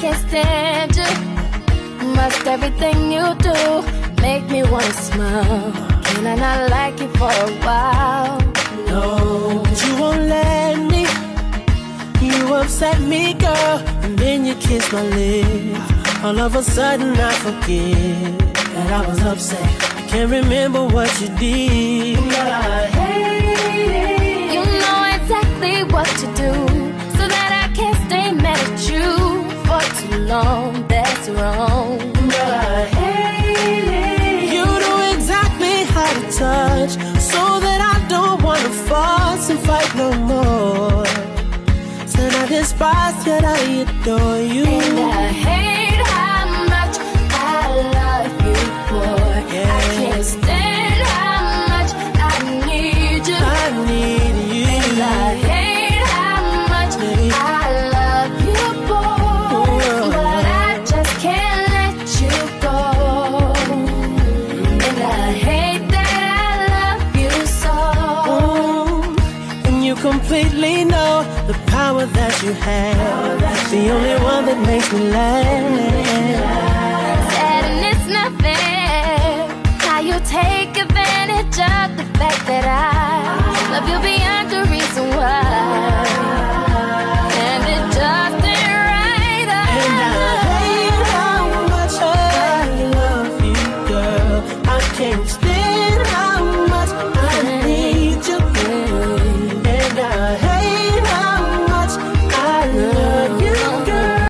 can't stand you. Must everything you do make me wanna smile? Can I not like you for a while? No, but you won't let me. You upset me, girl, and then you kiss my lips. All of a sudden I forget that I was upset. I can't remember what you did. Right. And fight no more. Said I despise, yet I adore you. And I hate completely know the power that you have. The only one that makes me laugh. Sad and it's how you take